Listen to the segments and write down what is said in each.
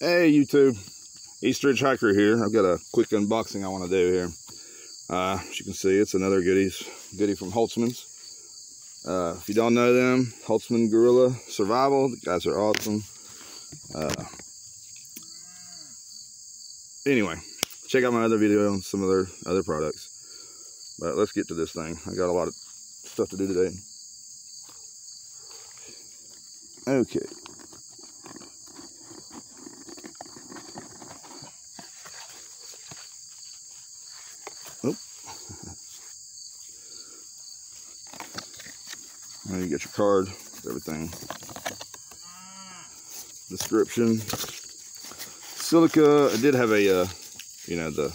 Hey YouTube, East Ridge Hiker here. I've got a quick unboxing I want to do here. Uh, as you can see, it's another goodies goodie from Holtzman's. Uh, if you don't know them, Holtzman Gorilla Survival. The guys are awesome. Uh, anyway, check out my other video on some of their other products. But let's get to this thing. I got a lot of stuff to do today. Okay. You get your card, everything. Description. Silica, I did have a, uh, you know, the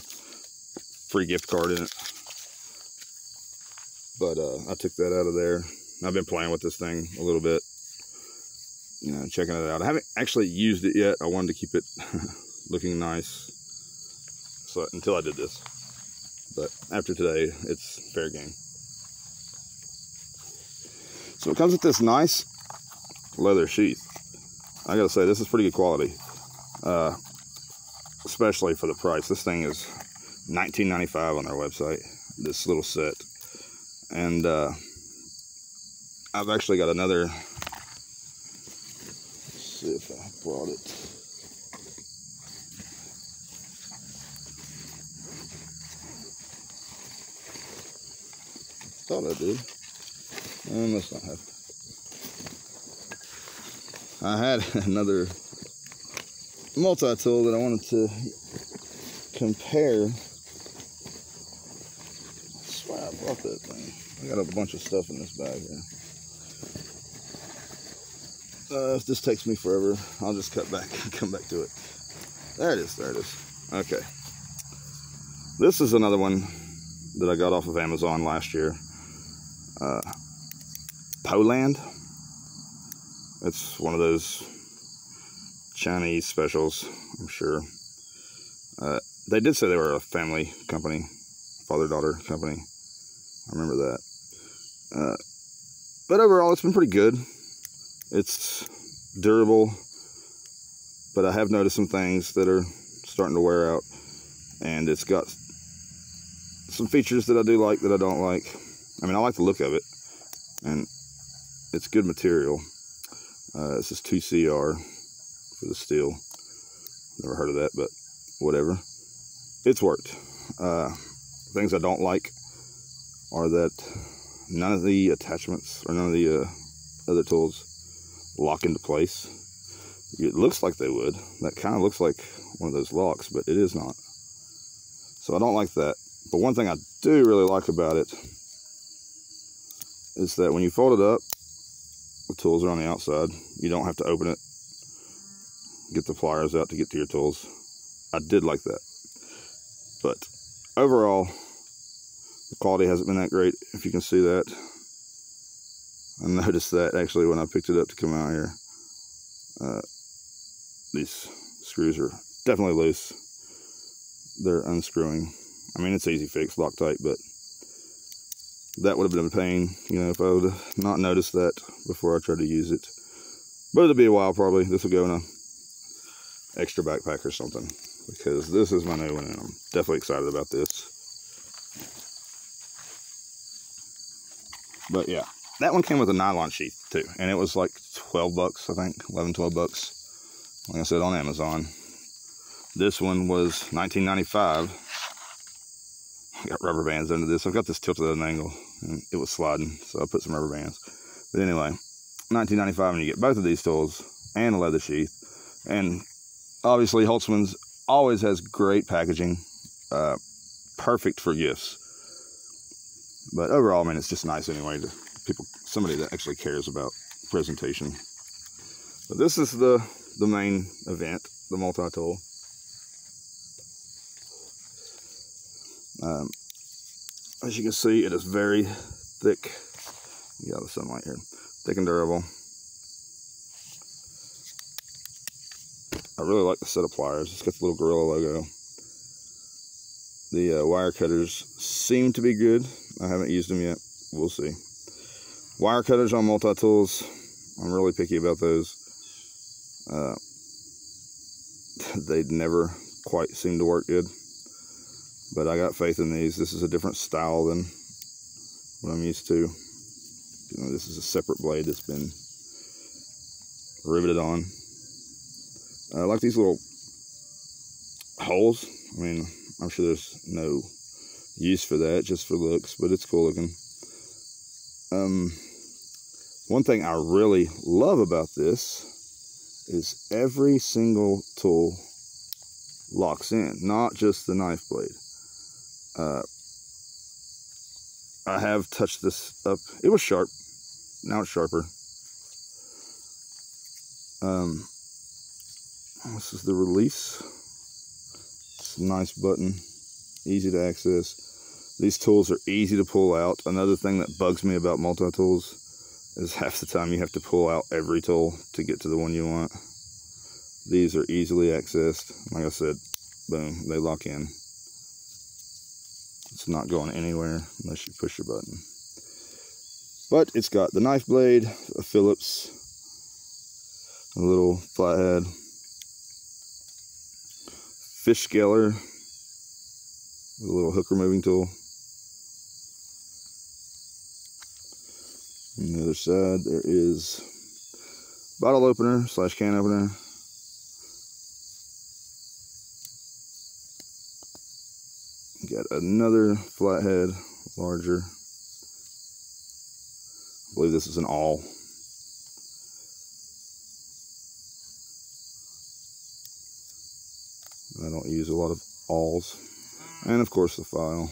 free gift card in it. But uh, I took that out of there. I've been playing with this thing a little bit. You know, checking it out. I haven't actually used it yet. I wanted to keep it looking nice. So until I did this. But after today, it's fair game. So it comes with this nice leather sheath. I gotta say, this is pretty good quality. Uh, especially for the price. This thing is $19.95 on their website, this little set. And uh, I've actually got another, see if I brought it. Thought I did. I must not have. I had another multi-tool that I wanted to compare. I swear I brought that thing. I got a bunch of stuff in this bag here. Uh, if this takes me forever, I'll just cut back and come back to it. There it is, there it is. Okay. This is another one that I got off of Amazon last year. Uh, Poland. It's one of those Chinese specials, I'm sure. Uh, they did say they were a family company, father-daughter company. I remember that. Uh, but overall, it's been pretty good. It's durable, but I have noticed some things that are starting to wear out. And it's got some features that I do like that I don't like. I mean, I like the look of it. And it's good material. Uh, this is 2CR for the steel. Never heard of that, but whatever. It's worked. Uh, things I don't like are that none of the attachments or none of the uh, other tools lock into place. It looks like they would. That kind of looks like one of those locks, but it is not. So I don't like that. But one thing I do really like about it is that when you fold it up, the tools are on the outside. You don't have to open it, get the pliers out to get to your tools. I did like that. But overall, the quality hasn't been that great, if you can see that. I noticed that actually when I picked it up to come out here. Uh, these screws are definitely loose. They're unscrewing. I mean, it's easy fix, Loctite, but that would have been a pain, you know, if I would have not noticed that before I tried to use it. But it'll be a while probably. This will go in a extra backpack or something because this is my new one and I'm definitely excited about this. But yeah, that one came with a nylon sheath too. And it was like 12 bucks, I think, 11, 12 bucks. Like I said, on Amazon. This one was 1995 Got rubber bands under this. I've got this tilted at an angle and it was sliding, so I put some rubber bands. But anyway, 1995 and you get both of these tools and a leather sheath. And obviously Holtzman's always has great packaging, uh, perfect for gifts. But overall, I mean, it's just nice anyway to people, somebody that actually cares about presentation. But this is the, the main event, the multi-tool. Um, as you can see, it is very thick. You got the sunlight here. Thick and durable. I really like the set of pliers. It's got the little Gorilla logo. The uh, wire cutters seem to be good. I haven't used them yet. We'll see. Wire cutters on multi-tools. I'm really picky about those. Uh, they'd never quite seem to work good. But I got faith in these. This is a different style than what I'm used to. You know, this is a separate blade that's been riveted on. I like these little holes. I mean, I'm sure there's no use for that, just for looks, but it's cool looking. Um, one thing I really love about this is every single tool locks in, not just the knife blade. Uh, I have touched this up. It was sharp. Now it's sharper. Um, this is the release. It's a nice button, easy to access. These tools are easy to pull out. Another thing that bugs me about multi-tools is half the time you have to pull out every tool to get to the one you want. These are easily accessed. Like I said, boom, they lock in. It's not going anywhere unless you push your button. But it's got the knife blade, a Phillips, a little flathead, fish scaler, a little hook removing tool. On the other side, there is bottle opener slash can opener. Got another flathead, larger. I believe this is an awl. I don't use a lot of awls. And of course the file.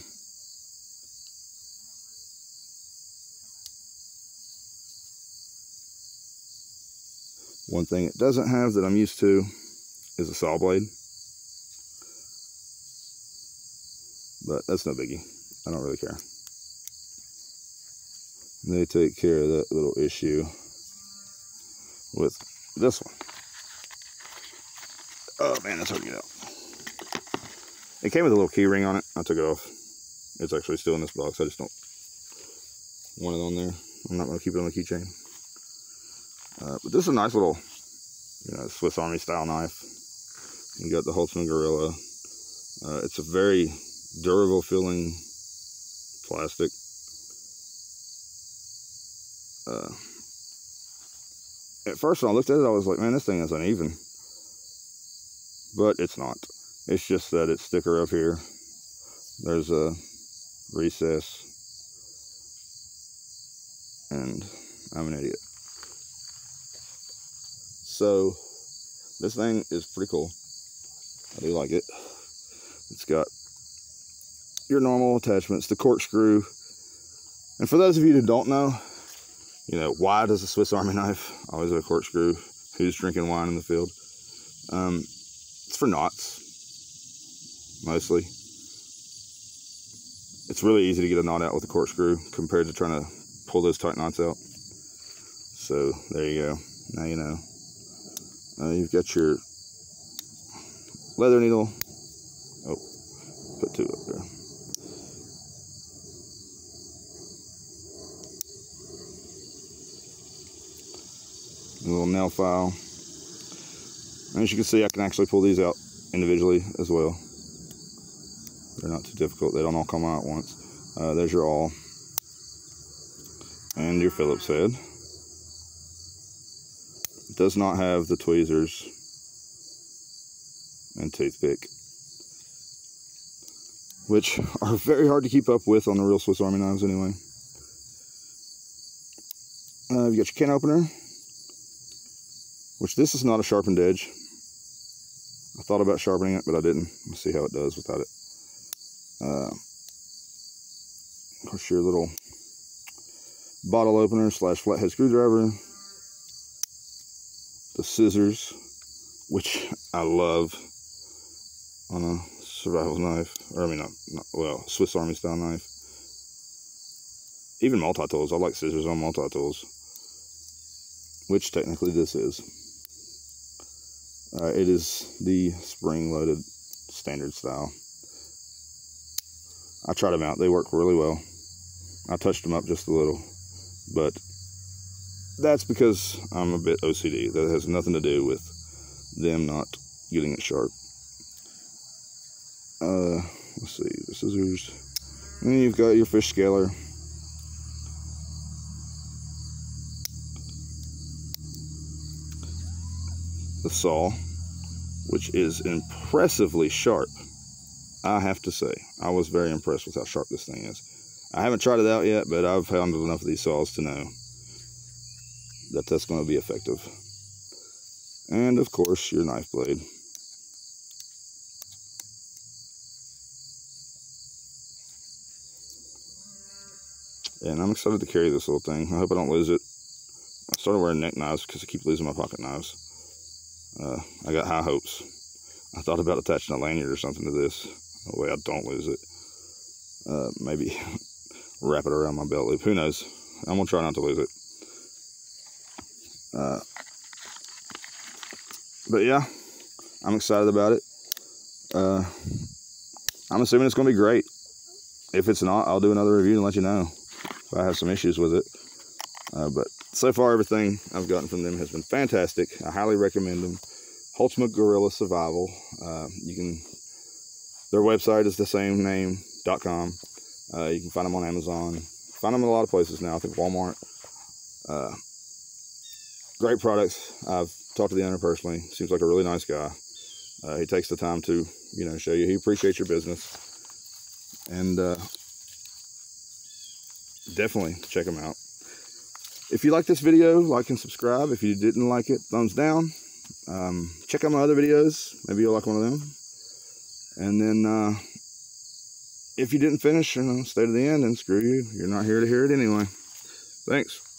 One thing it doesn't have that I'm used to is a saw blade. But that's no biggie. I don't really care. They take care of that little issue with this one. Oh man, that's hard to get out. It came with a little key ring on it. I took it off. It's actually still in this box. I just don't want it on there. I'm not going to keep it on the keychain. Uh, but this is a nice little, you know, Swiss Army style knife. You got the Holtzman Gorilla. Uh, it's a very durable feeling plastic. Uh, at first when I looked at it, I was like, man, this thing is uneven. But it's not. It's just that it's thicker up here. There's a recess. And I'm an idiot. So, this thing is pretty cool. I do like it. It's got your normal attachments, the corkscrew. And for those of you who don't know, you know, why does a Swiss Army knife always have a corkscrew? Who's drinking wine in the field? Um, it's for knots, mostly. It's really easy to get a knot out with a corkscrew compared to trying to pull those tight knots out. So there you go. Now you know. Uh, you've got your leather needle. Oh, put two up there. Little nail file. And as you can see, I can actually pull these out individually as well. They're not too difficult. They don't all come out at once. Uh, there's your awl. And your Phillips head. It does not have the tweezers and toothpick. Which are very hard to keep up with on the real Swiss Army knives anyway. Uh, you got your can opener. Which this is not a sharpened edge. I thought about sharpening it, but I didn't. Let's see how it does without it. Uh, of course, your little bottle opener slash flathead screwdriver. The scissors, which I love on a survival knife. Or, I mean, not, not well, Swiss Army style knife. Even multi-tools. I like scissors on multi-tools. Which technically this is. Uh, it is the spring-loaded standard style. I tried them out. They work really well. I touched them up just a little, but that's because I'm a bit OCD. That has nothing to do with them not getting it sharp. Uh, let's see, the scissors. And you've got your fish scaler. The saw, which is impressively sharp. I have to say, I was very impressed with how sharp this thing is. I haven't tried it out yet, but I've handled enough of these saws to know that that's going to be effective. And of course, your knife blade. And I'm excited to carry this little thing. I hope I don't lose it. I started wearing neck knives because I keep losing my pocket knives. Uh, I got high hopes. I thought about attaching a lanyard or something to this. That way I don't lose it. Uh, maybe wrap it around my belt loop. Who knows? I'm going to try not to lose it. Uh, but yeah, I'm excited about it. Uh, I'm assuming it's going to be great. If it's not, I'll do another review and let you know if I have some issues with it. Uh, but so far, everything I've gotten from them has been fantastic. I highly recommend them. Ultimate Gorilla Survival. Uh, you can. Their website is the same name.com. Uh, you can find them on Amazon. Find them in a lot of places now. I think Walmart. Uh, great products. I've talked to the owner personally. Seems like a really nice guy. Uh, he takes the time to, you know, show you he appreciates your business. And uh, definitely check him out. If you like this video, like and subscribe. If you didn't like it, thumbs down. Um, check out my other videos. Maybe you'll like one of them. And then uh, if you didn't finish, you know, stay to the end, and screw you. You're not here to hear it anyway. Thanks.